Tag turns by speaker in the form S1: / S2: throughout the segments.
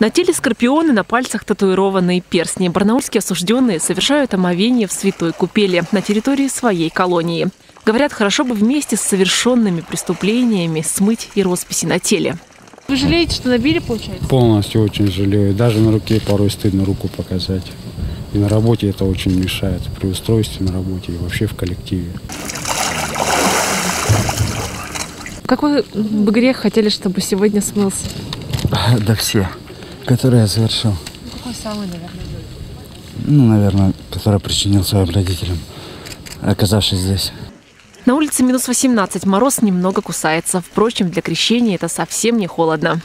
S1: На теле скорпионы, на пальцах татуированные перстни. Барнаульские осужденные совершают омовение в святой купели на территории своей колонии. Говорят, хорошо бы вместе с совершенными преступлениями смыть и росписи на теле.
S2: Вы жалеете, что набили, получается?
S3: Полностью очень жалею. Даже на руке порой стыдно руку показать. И на работе это очень мешает. При устройстве на работе и вообще в коллективе.
S2: Какой бы грех хотели, чтобы сегодня смылся?
S4: Да все, которые я совершил.
S2: Какой самый, наверное?
S4: Ну, наверное, который причинил своим родителям, оказавшись здесь.
S1: На улице минус 18, мороз немного кусается. Впрочем, для крещения это совсем не холодно.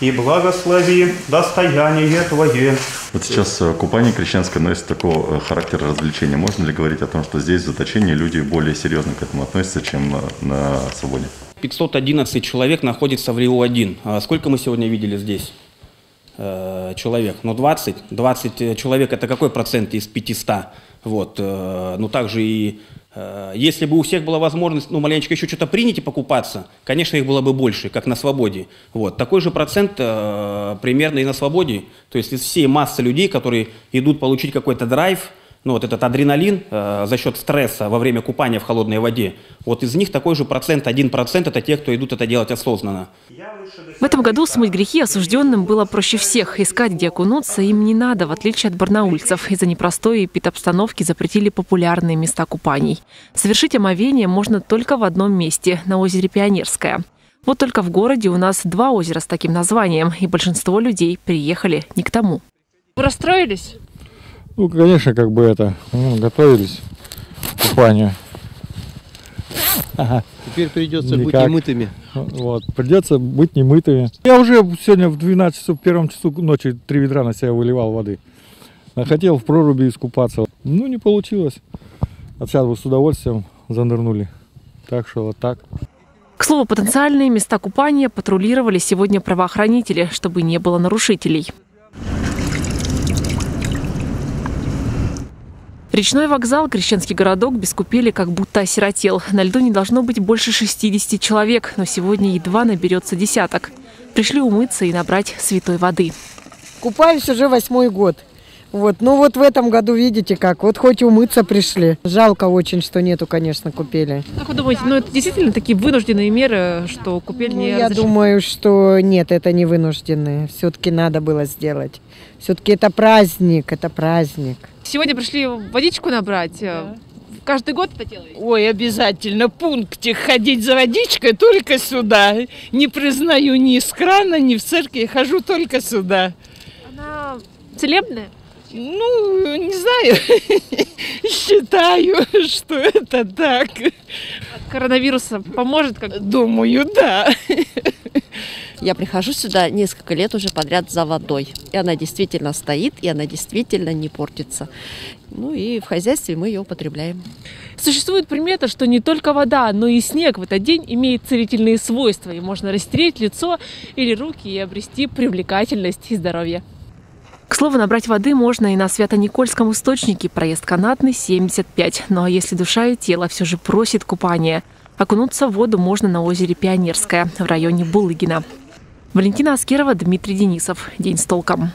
S5: И благослови достояние Твое.
S6: Вот сейчас э, купание крещенское носит такого э, характера развлечения. Можно ли говорить о том, что здесь в заточении люди более серьезно к этому относятся, чем на, на свободе?
S7: 511 человек находится в Рио-1. А сколько мы сегодня видели здесь? Э, человек. Ну, 20. 20 человек – это какой процент из 500? Вот. Ну, также и если бы у всех была возможность, ну, маленечко еще что-то принять и покупаться, конечно, их было бы больше, как на свободе. Вот. Такой же процент э, примерно и на свободе. То есть из всей массы людей, которые идут получить какой-то драйв, ну, вот этот адреналин э, за счет стресса во время купания в холодной воде, вот из них такой же процент, один процент, это те, кто идут это делать осознанно.
S1: В этом году смыть грехи осужденным было проще всех. Искать, где окунуться, им не надо, в отличие от барнаульцев. Из-за непростой эпидобстановки запретили популярные места купаний. Совершить омовение можно только в одном месте – на озере Пионерское. Вот только в городе у нас два озера с таким названием, и большинство людей приехали не к тому.
S2: Вы расстроились?
S8: Ну, конечно, как бы это, ну, готовились к купанию.
S9: Теперь придется
S8: Никак.
S9: быть немытыми.
S8: Вот, придется быть немытыми. Я уже сегодня в 12 часов, в первом часу ночи три ведра на себя выливал воды. А Хотел в проруби искупаться. Ну, не получилось. А сейчас бы с удовольствием занырнули. Так что вот так.
S1: К слову, потенциальные места купания патрулировали сегодня правоохранители, чтобы не было нарушителей. Речной вокзал, крещенский городок без купели как будто осиротел. На льду не должно быть больше 60 человек, но сегодня едва наберется десяток. Пришли умыться и набрать святой воды.
S10: Купаюсь уже восьмой год. Вот, ну вот в этом году видите как, вот хоть умыться пришли. Жалко очень, что нету, конечно, купели.
S2: Как вы думаете, ну это действительно такие вынужденные меры, что купель
S10: Ну,
S2: не
S10: я
S2: разрешена?
S10: думаю, что нет, это не вынужденные. Все-таки надо было сделать. Все-таки это праздник, это праздник.
S2: Сегодня пришли водичку набрать. Э, Каждый год это делаете?
S11: Ой, обязательно пунктик ходить за водичкой только сюда. Не признаю ни из крана, ни в церкви, хожу только сюда.
S2: Она целебная?
S11: Ну, не знаю, считаю, что это так.
S2: От коронавируса поможет как
S11: Думаю, да.
S12: Я прихожу сюда несколько лет уже подряд за водой. И она действительно стоит, и она действительно не портится. Ну и в хозяйстве мы ее употребляем.
S2: Существует примета, что не только вода, но и снег в этот день имеет целительные свойства, и можно растереть лицо или руки и обрести привлекательность и здоровье.
S1: К слову, набрать воды можно и на Свято-Никольском источнике. Проезд канатный 75. Ну а если душа и тело все же просит купания, окунуться в воду можно на озере Пионерское в районе Булыгина. Валентина Аскерова, Дмитрий Денисов. День с толком.